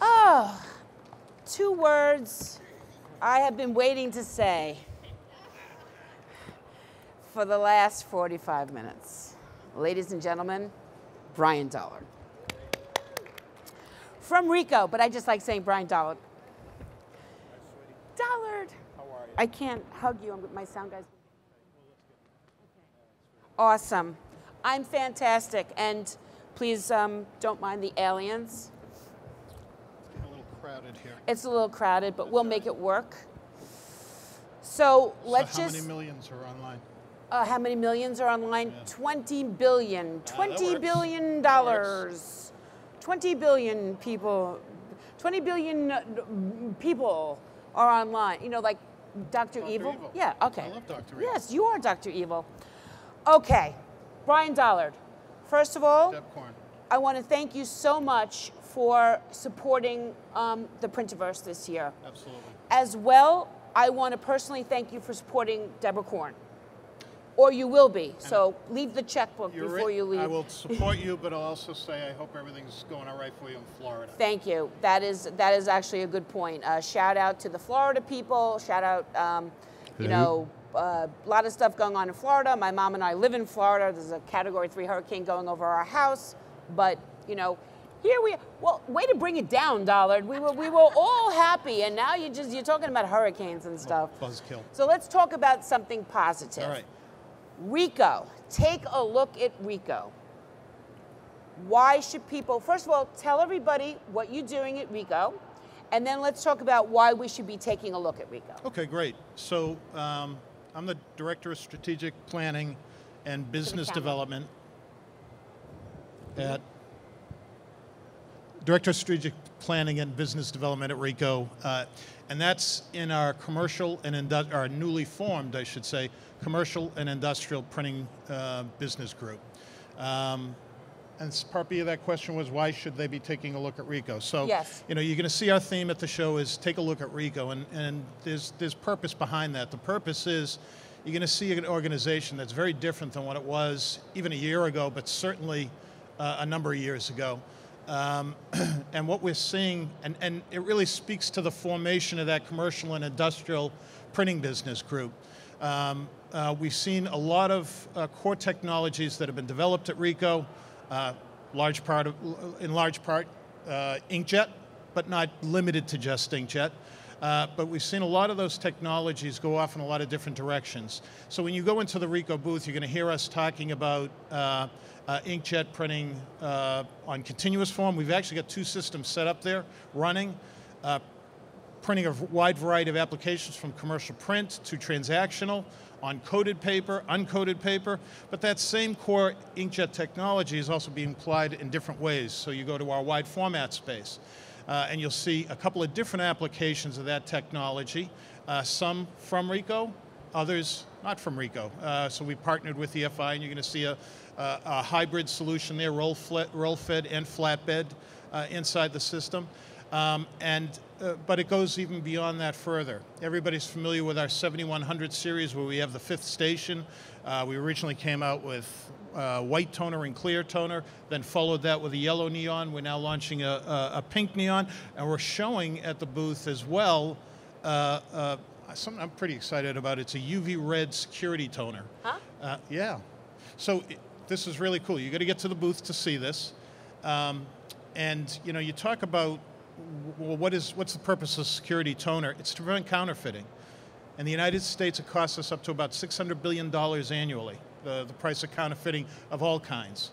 Oh, two words I have been waiting to say for the last 45 minutes. Ladies and gentlemen, Brian Dollard. From Ricoh, but I just like saying Brian Dollard. Dollard. How are you? I can't hug you. I'm, my sound guys. Awesome. I'm fantastic. And please um, don't mind the aliens. It's a little crowded here. It's a little crowded, but we'll make it work. So let's so how just. many millions are online? Uh, how many millions are online? 20 billion. that 20 works. billion dollars. 20 billion people. 20 billion uh, people are online. You know, like Dr. Dr. Evil? Evil. Yeah, okay. I love Dr. Evil. Yes, you are Dr. Evil. Okay, Brian Dollard. First of all, I want to thank you so much for supporting um, the Printerverse this year. Absolutely. As well, I want to personally thank you for supporting Deborah Corn. Or you will be. So leave the checkbook You're before right. you leave. I will [LAUGHS] support you, but I'll also say I hope everything's going all right for you in Florida. Thank you. That is that is actually a good point. Uh, shout out to the Florida people. Shout out, um, you know, a lot of stuff going on in Florida. My mom and I live in Florida. There's a Category Three hurricane going over our house, but you know, here we. Well, way to bring it down, Dollard. We were we were all happy, and now you just you're talking about hurricanes and stuff. Buzzkill. So let's talk about something positive. All right. Ricoh. Take a look at Ricoh. Why should people, first of all, tell everybody what you're doing at Ricoh, and then let's talk about why we should be taking a look at Ricoh. Okay, great. So um, I'm the Director of Strategic Planning and Business. Development at Director of Strategic Planning and Business Development at Ricoh, uh, and that's in our commercial and indu- our newly formed, I should say, commercial and industrial printing uh, business group. Um, and part B of that question was why should they be taking a look at Ricoh? So, Yes. you know, you're going to see our theme at the show is take a look at Ricoh, and, and there's there's purpose behind that. The purpose is you're going to see an organization that's very different than what it was even a year ago, but certainly uh, a number of years ago. Um, [CLEARS THROAT] and what we're seeing, and, and it really speaks to the formation of that commercial and industrial printing business group. Um, uh, we've seen a lot of uh, core technologies that have been developed at Ricoh, uh, large part of, in large part uh, inkjet, but not limited to just inkjet. Uh, but we've seen a lot of those technologies go off in a lot of different directions. So when you go into the Ricoh booth, you're going to hear us talking about uh, uh, inkjet printing uh, on continuous form. We've actually got two systems set up there running. Uh, printing a wide variety of applications from commercial print to transactional on coated paper, uncoated paper, but that same core inkjet technology is also being applied in different ways. So you go to our wide format space, uh, and you'll see a couple of different applications of that technology, uh, some from Ricoh, others not from Ricoh. Uh, so we partnered with EFI, and you're going to see a, a, a hybrid solution there, roll, roll fed and flatbed uh, inside the system. Um, and uh, but it goes even beyond that further. Everybody's familiar with our 7100 series, where we have the fifth station. Uh, we originally came out with uh, white toner and clear toner, then followed that with a yellow neon. We're now launching a, a, a pink neon, and we're showing at the booth as well. Uh, uh, something I'm pretty excited about. It's a UV red security toner. Huh? Uh, yeah. So it, this is really cool. You got to get to the booth to see this. Um, and you know, you talk about well, what is what's the purpose of security toner? It's to prevent counterfeiting. In the United States, it costs us up to about $600 billion annually, the, the price of counterfeiting of all kinds.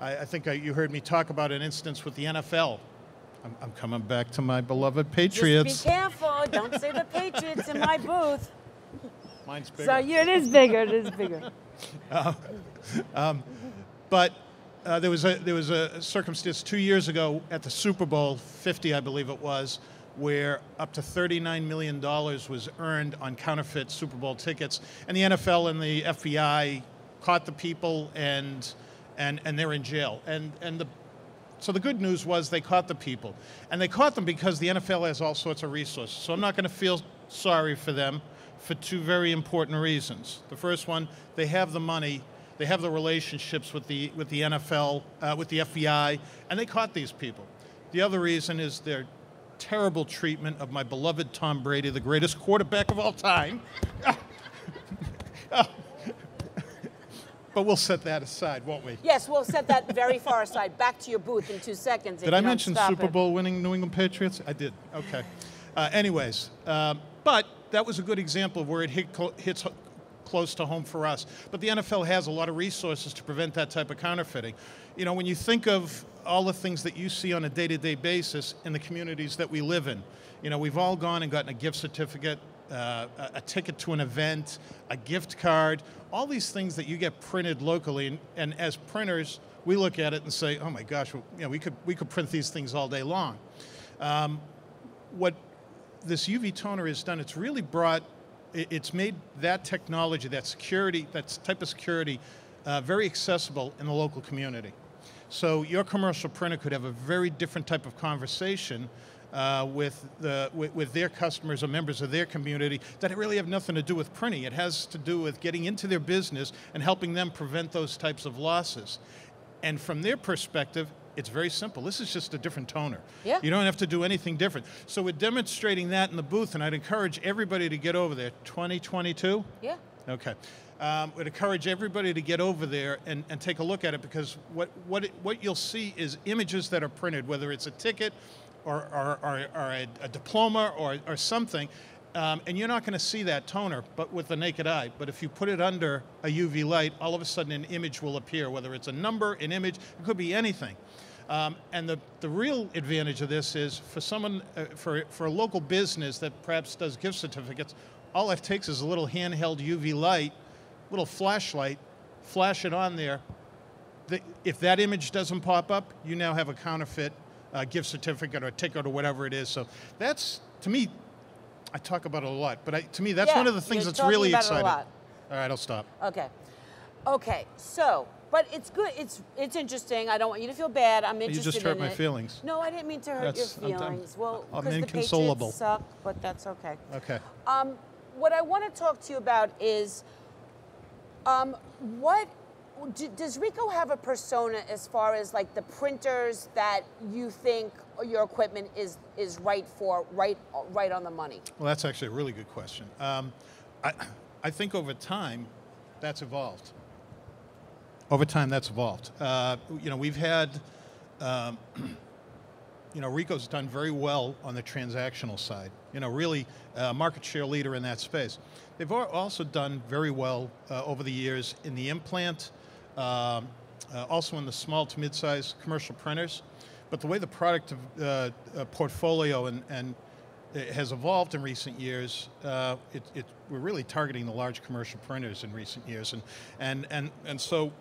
I, I think I, you heard me talk about an instance with the NFL. I'm, I'm coming back to my beloved Patriots. Just be careful. Don't say the Patriots in my booth. Mine's bigger. So yeah, it is bigger. It is bigger. [LAUGHS] Uh, um, but uh, there was a there was a circumstance two years ago at the Super Bowl 50, I believe it was, where up to 39 million dollars was earned on counterfeit Super Bowl tickets, and the NFL and the FBI caught the people and and and they're in jail. And and the so the good news was they caught the people, and they caught them because the NFL has all sorts of resources. So I'm not going to feel sorry for them for two very important reasons. The first one, they have the money, they have the relationships with the with the NFL, uh, with the FBI, and they caught these people. The other reason is they're terrible treatment of my beloved Tom Brady, the greatest quarterback of all time. [LAUGHS] but we'll set that aside, won't we? Yes, we'll set that very far aside. Back to your booth in two seconds. Did I mention Super it. Bowl winning New England Patriots? I did. Okay. Uh, anyways, um, but that was a good example of where it hit hits close to home for us. But the NFL has a lot of resources to prevent that type of counterfeiting. You know, when you think of all the things that you see on a day-to-day basis in the communities that we live in, you know, we've all gone and gotten a gift certificate, uh, a, ticket to an event, a gift card, all these things that you get printed locally. And, and as printers, we look at it and say, "Oh my gosh, well, you know, we could we could print these things all day long." Um, what this UV toner has done, it's really brought, it's made that technology, that security, that type of security, uh, very accessible in the local community. So your commercial printer could have a very different type of conversation uh, with, the, with, with their customers or members of their community that really have nothing to do with printing. It has to do with getting into their business and helping them prevent those types of losses. And from their perspective, it's very simple. This is just a different toner. Yeah. You don't have to do anything different. So we're demonstrating that in the booth, and I'd encourage everybody to get over there. 2022? Yeah. Okay. Um, would encourage everybody to get over there and, and take a look at it because what, what, it, what you'll see is images that are printed, whether it's a ticket or, or, or, or a, a diploma or, or something, um, and you're not going to see that toner but with the naked eye. But if you put it under a UV light, all of a sudden an image will appear, whether it's a number, an image, it could be anything. Um, and the, the real advantage of this is for someone, uh, for, for a local business that perhaps does gift certificates, all it takes is a little handheld UV light, little flashlight, flash it on there. The, if that image doesn't pop up, you now have a counterfeit uh, gift certificate or ticket or whatever it is. So that's, to me, I talk about it a lot, but I, to me, that's Yeah, one of the things that's really about it a exciting. All right, I'll stop. Okay. Okay. So, but it's good. It's it's interesting. I don't want you to feel bad. I'm interested. You just hurt my it. feelings. No, I didn't mean to hurt That's- I'm your feelings. well, I'm because the inconsolable. Patriots suck, but that's okay. Okay. Um, what I want to talk to you about is um, what d- does Ricoh have a persona as far as like the printers that you think your equipment is is right for, right right on the money? Well, that's actually a really good question. Um, I, I think over time, that's evolved. Over time, that's evolved. Uh, you know, we've had, um, [CLEARS THROAT] you know, Ricoh's done very well on the transactional side. You know, really a market share leader in that space. They've also done very well uh, over the years in the implant, um, uh, also in the small to mid-size commercial printers. But the way the product uh, uh, portfolio and, and it has evolved in recent years. Uh, it, it, we're really targeting the large commercial printers in recent years, and and and and so.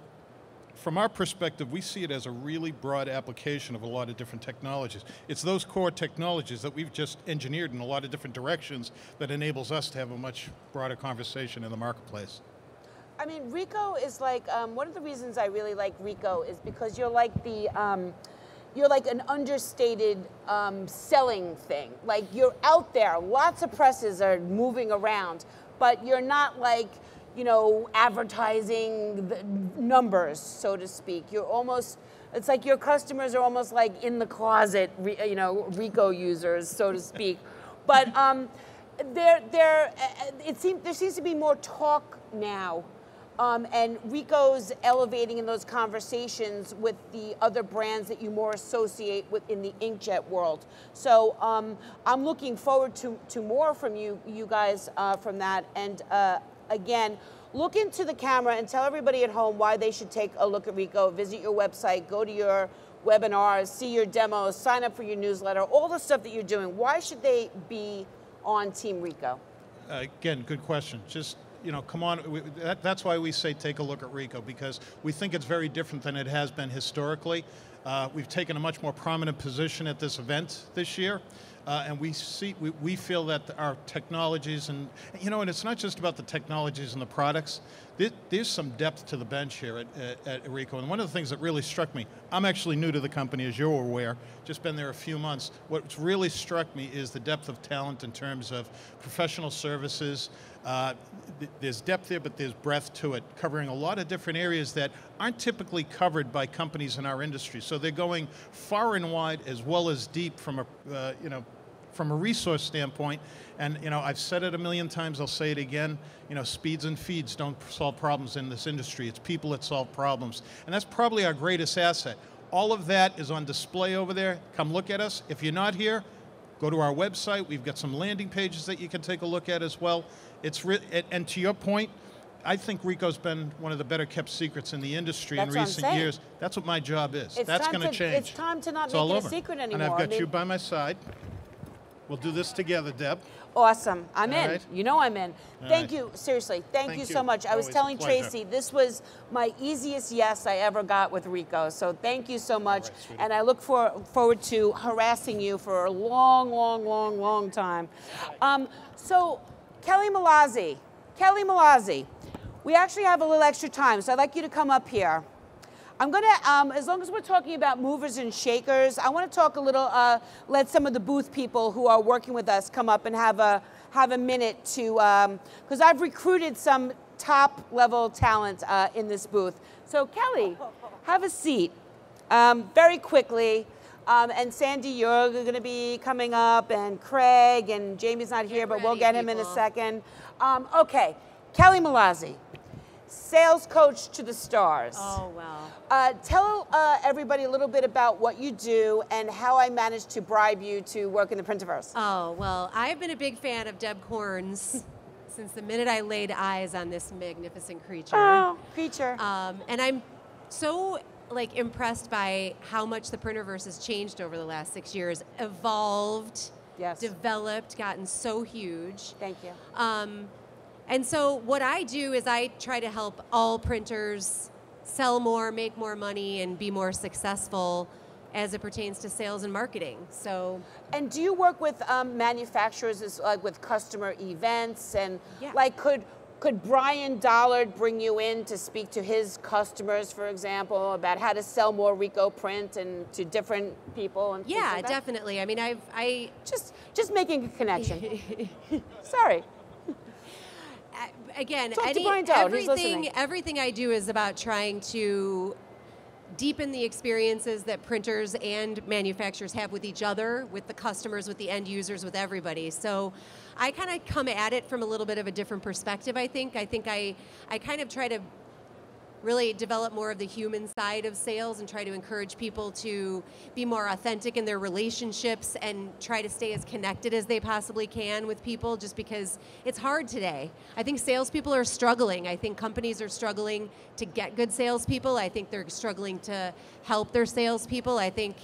From our perspective, we see it as a really broad application of a lot of different technologies. It's those core technologies that we've just engineered in a lot of different directions that enables us to have a much broader conversation in the marketplace. I mean, Ricoh is like um, one of the reasons I really like Ricoh is because you're like the um, you're like an understated um, selling thing. Like you're out there, lots of presses are moving around, but you're not like you know advertising numbers, so to speak. You're almost it's like your customers are almost like in the closet, you know, Ricoh users, so to speak. [LAUGHS] But um, there, there, uh, it seems there seems to be more talk now, um, and Ricoh's elevating in those conversations with the other brands that you more associate with in the inkjet world. So um, I'm looking forward to, to more from you, you guys, uh, from that. And uh, again, look into the camera and tell everybody at home why they should take a look at Ricoh. Visit your website, go to your webinars, see your demos, sign up for your newsletter, all the stuff that you're doing. Why should they be on Team Ricoh? Uh, again, good question. Just you know, come on. We, that, that's why we say take a look at Ricoh because we think it's very different than it has been historically. Uh, we've taken a much more prominent position at this event this year, uh, and we see we, we feel that our technologies and you know, and it's not just about the technologies and the products. There, there's some depth to the bench here at, at, at and one of the things that really struck me. I'm actually new to the company, as you're aware. Just been there a few months. What's really struck me is the depth of talent in terms of professional services. Uh, th- there's depth there, but there's breadth to it, covering a lot of different areas that aren't typically covered by companies in our industry. So they're going far and wide as well as deep from a, uh, you know, from a resource standpoint. And you know, I've said it a million times. I'll say it again. You know, speeds and feeds don't solve problems in this industry. It's people that solve problems, and that's probably our greatest asset. All of that is on display over there. Come look at us. If you're not here, go to our website. We've got some landing pages that you can take a look at as well. It's and to your point, I think Ricoh's been one of the better kept secrets in the industry That's in recent years. That's what my job is. It's That's going to- change. it's time to not It's make all it a secret And. I've I got you by my side. We'll do this together, Deb. Awesome. I'm All in. right. You know I'm in. All Thank right. you. Seriously. Thank, Thank you you. so much. I was telling. Tracy this was my easiest yes I ever got with Ricoh. So thank you so much. right, and I look for, forward to harassing you for a long, long, long, long time. Um, so Kelly Mallozzi. Kelly Mallozzi. We actually have a little extra time, so I'd like you to come up here. I'm gonna, um, as long as we're talking about movers and shakers, I want to talk a little. Uh, let some of the booth people who are working with us come up and have a have a minute to, because I've recruited some top level talent uh, in this booth. So Kelly, have a seat. Um, very quickly. Um, and Sandy, you're going to be coming up, and Craig, and Jamie's not here, but we'll get him in a second. Um, okay, Kelly Mallozzi, sales coach to the stars. Oh, wow. Uh, tell uh, everybody a little bit about what you do and how I managed to bribe you to work in the Printerverse. Oh, well, I've been a big fan of Deb Corns since the minute I laid eyes on this magnificent creature. Oh, creature. Um, and I'm so like impressed by how much the Printerverse has changed over the last six years, evolved, Yes. developed, gotten so huge. Thank you. Um, and so what I do is I try to help all printers sell more, make more money, and be more successful as it pertains to sales and marketing. So And do you work with um, manufacturers, as, like with customer events, and Yeah. like could could Brian Dollard bring you in to speak to his customers, for example, about how to sell more Ricoh print and to different people and yeah, like definitely. I mean, I've I Just just making a connection. [LAUGHS] Sorry. Again, any, Brian Dowd, he's everything everything I do is about trying to deepen the experiences that printers and manufacturers have with each other, with the customers, with the end users, with everybody. So I kind of come at it from a little bit of a different perspective, I think. I think I, I kind of try to really develop more of the human side of sales and try to encourage people to be more authentic in their relationships and try to stay as connected as they possibly can with people just because it's hard today. I think salespeople are struggling. I think companies are struggling to get good salespeople. I think they're struggling to help their salespeople. I think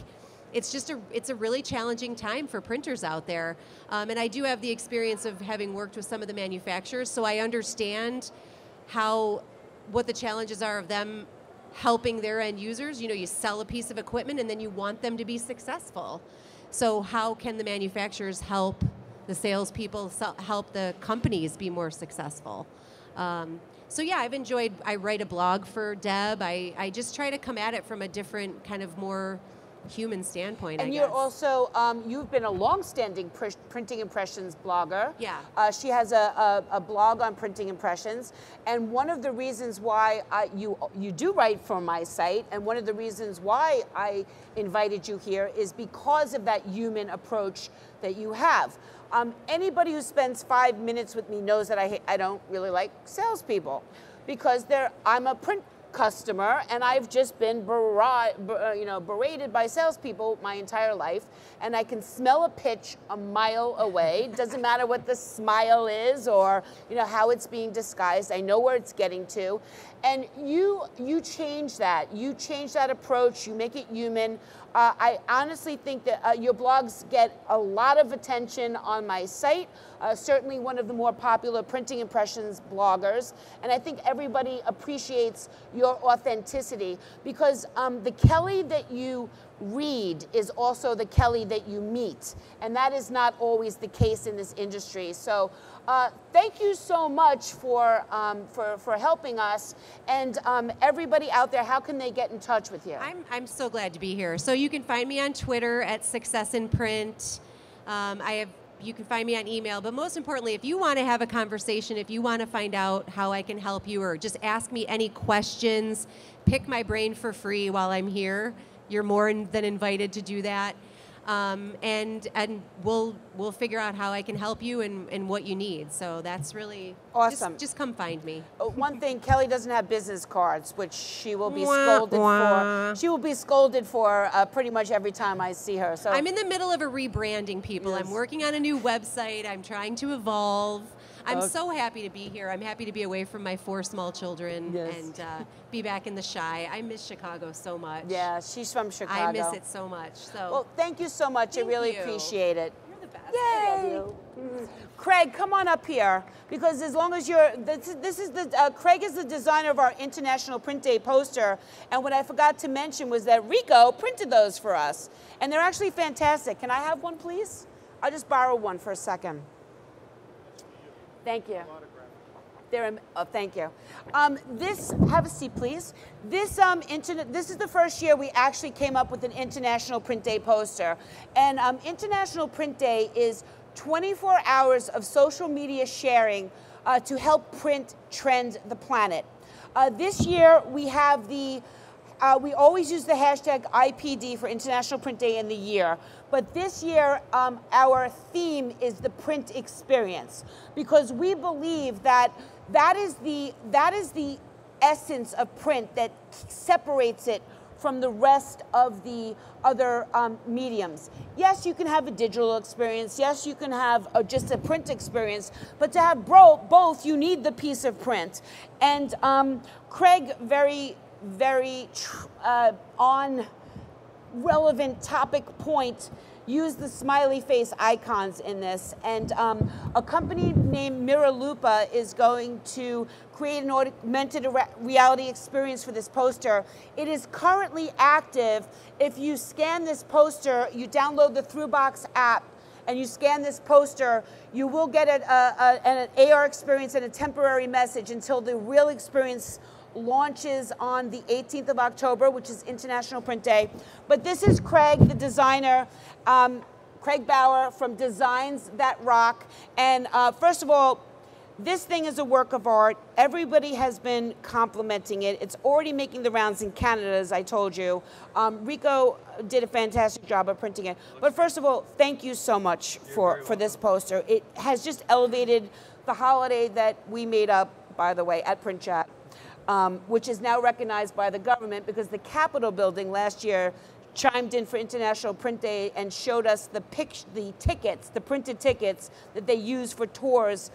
it's just a it's a really challenging time for printers out there um, and i do have the experience of having worked with some of the manufacturers so i understand how what the challenges are of them helping their end users you know you sell a piece of equipment and then you want them to be successful. So how can the manufacturers help the salespeople help the companies be more successful? Um, so yeah i've enjoyed i write a blog for deb. I, I just try to come at it from a different kind of more human standpoint And I you're guess. also, um, you've been a long-standing pr- printing impressions blogger. Yeah. Uh, she has a, a, a blog on printing impressions, and one of the reasons why I, you you do write for my site, and one of the reasons why I invited you here is because of that human approach that you have. Um, anybody who spends five minutes with me knows that I I don't really like salespeople, because they're I'm a print customer, and I've just been uh, you know, berated by salespeople my entire life, and I can smell a pitch a mile away. Doesn't matter what the smile is or you know how it's being disguised. I know where it's getting to, and you you change that. You change that approach. You make it human. Uh, I honestly think that uh, your blogs get a lot of attention on my site. Uh, certainly one of the more popular printing impressions bloggers, and I think everybody appreciates your authenticity because um, the Kelly that you read is also the Kelly that you meet, and that is not always the case in this industry. So, uh, thank you so much for um, for for helping us, and um, everybody out there. How can they get in touch with you? I'm, I'm so glad to be here. So you can find me on Twitter at Success in Print. Um, I have you can find me on email, but most importantly, if you want to have a conversation, if you want to find out how I can help you, or just ask me any questions, pick my brain for free while I'm here. You're more than invited to do that. um, and and we'll we'll figure out how I can help you and, and what you need. So that's really Awesome. Just, just come find me. Uh, One thing, Kelly doesn't have business cards, which she will be scolded for. She will be scolded for uh, pretty much every time I see her. So I'm in the middle of a rebranding, people. Yes. I'm working on a new website. I'm trying to evolve. I'm Okay. so happy to be here. I'm happy to be away from my four small children Yes. and uh, be back in the shy. I miss Chicago so much. yeah, she's from Chicago. I miss it so much. So Well, thank you so much. I really you. appreciate it. you're the best. Yay! Craig, come on up here because as long as you're, this, is- this is the, uh, Craig is the designer of our International Print Day poster. And what I forgot to mention was that Ricoh printed those for us. And they're actually fantastic. Can I have one, please? I'll just borrow one for a second. Thank you. They're, oh, thank you. Um, this, have a seat, please. This, um, internet, this is the first year we actually came up with an International Print Day poster. And um, International Print Day is 24 hours of social media sharing uh, to help print trend the planet. Uh, this year we have the uh, we always use the hashtag IPD for International Print Day in the year, but this year um, our theme is the print experience because we believe that that is the that is the essence of print that separates it from the rest of the other um, mediums. Yes, you can have a digital experience. Yes, you can have a, just a print experience. But to have bro- both, you need the piece of print. And um, Craig, very, very uh, on relevant topic point use the smiley face icons in this. And um, a company named Miralupa is going to create an augmented reality experience for this poster. It is currently active. If you scan this poster, you download the ThroughBox app and you scan this poster, you will get a, a, a- an AR experience and a temporary message until the real experience launches on the 18th of October, which is International Print Day. But this is Craig, the designer, um, Craig Bauer from Designs That Rock. And uh, first of all, this thing is a work of art. Everybody has been complimenting it. It's already making the rounds in Canada, as I told you. Um, Ricoh did a fantastic job of printing it. But first of all, thank you so much for, for this poster. It has just elevated the holiday that we made up, by the way, at Print Chat, um, which is now recognized by the government because the Capitol building last year chimed in for International Print Day and showed us the pic- the tickets, the printed tickets that they use for tours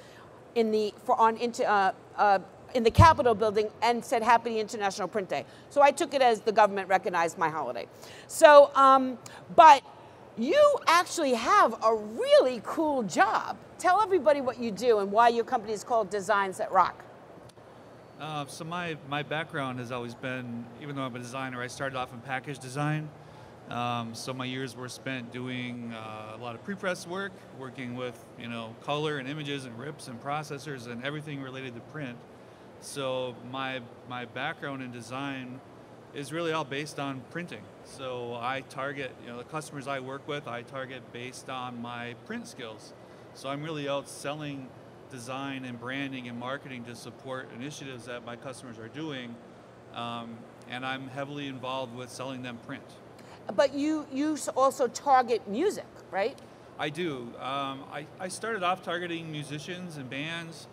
in the for on into uh, uh, in the Capitol building and said Happy International Print Day. So I took it as the government recognized my holiday. So, um, but you actually have a really cool job. Tell everybody what you do and why your company is called Designs That Rock. Uh, so my, my background has always been, even though I'm a designer, I started off in package design. Um, so my years were spent doing uh, a lot of pre-press work, working with you know color and images and rips and processors and everything related to print. So my my background in design is really all based on printing. So I target you know the customers I work with, I target based on my print skills. So I'm really out selling design and branding and marketing to support initiatives that my customers are doing, um, and I'm heavily involved with selling them print. But you you also target music, right? I do. Um, I, I started off targeting musicians and bands,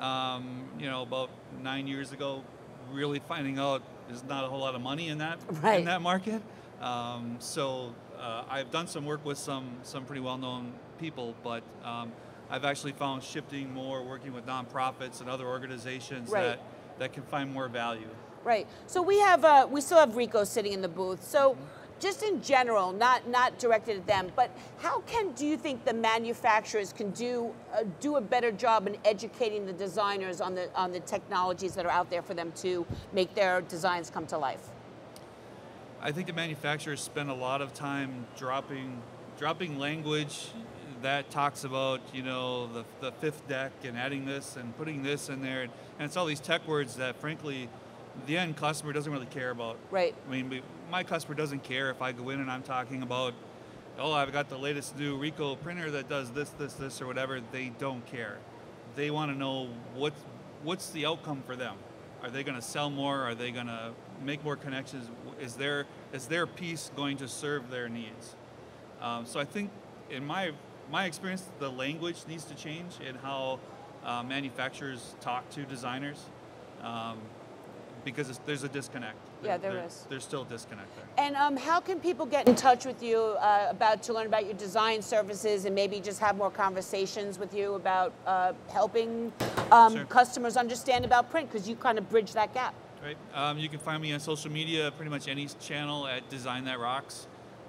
um, you know, about nine years ago, really finding out there's not a whole lot of money in that Right. in that market. Um, so uh, I've done some work with some some pretty well-known people, but um, I've actually found shifting more, working with nonprofits and other organizations Right. that that can find more value. Right. So we have uh, we still have Ricoh sitting in the booth. So just in general, not not directed at them, but how can do you think the manufacturers can do uh, do a better job in educating the designers on the on the technologies that are out there for them to make their designs come to life? I think the manufacturers spend a lot of time dropping dropping language that talks about you know the, the fifth deck and adding this and putting this in there and, it's all these tech words that frankly the end customer doesn't really care about. Right. I mean, we, my customer doesn't care if I go in and I'm talking about oh I've got the latest new Ricoh printer that does this this this or whatever. They don't care. They want to know what what's the outcome for them. Are they going to sell more? Are they going to make more connections? Is their is their piece going to serve their needs? Um, so I think, in my my experience, the language needs to change in how uh, manufacturers talk to designers, um, because there's a disconnect. Yeah, there there is. There's still a disconnect there. And um, how can people get in touch with you uh, about to learn about your design services and maybe just have more conversations with you about uh, helping um, Sure. customers understand about print because you kind of bridge that gap. Right. Um, you can find me on social media, pretty much any channel at Design That Rocks.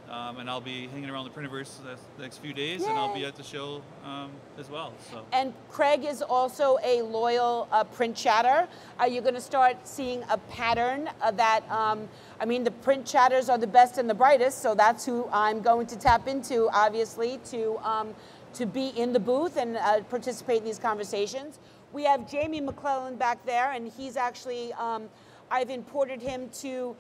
Um, and I'll be hanging around the Printerverse the next few days, and I'll be at the show um, as well. So. And Craig is also a loyal uh, print chatter. Are you going to start seeing a pattern uh, that, um, I mean, the print chatters are the best and the brightest, so that's who I'm going to tap into, obviously, to, um, to be in the booth and uh, participate in these conversations. We have Jamie McClellan back there, and he's actually, um, I've imported him to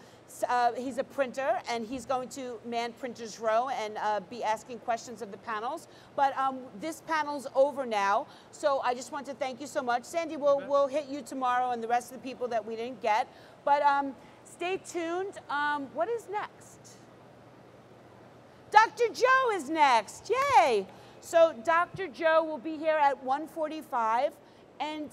uh, he's a printer and he's going to man Printers Row and uh, be asking questions of the panels. But um, this panel's over now, so I just want to thank you so much. Sandy, we'll, we'll hit you tomorrow and the rest of the people that we didn't get. But um, stay tuned. Um, what is next? Dr. Joe is next. Yay! So Dr. Joe will be here at 1:45, and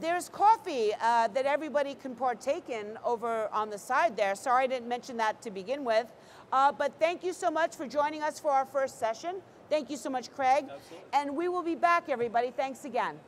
there's coffee uh, that everybody can partake in over on the side there. Sorry I didn't mention that to begin with. Uh, but thank you so much for joining us for our first session. Thank you so much, Craig. And we will be back, everybody. Thanks again.